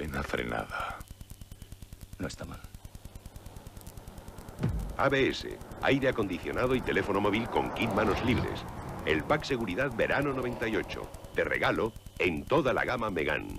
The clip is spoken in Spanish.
Buena frenada. No está mal. ABS, aire acondicionado y teléfono móvil con kit manos libres. El pack seguridad verano 98. De regalo en toda la gama Megan.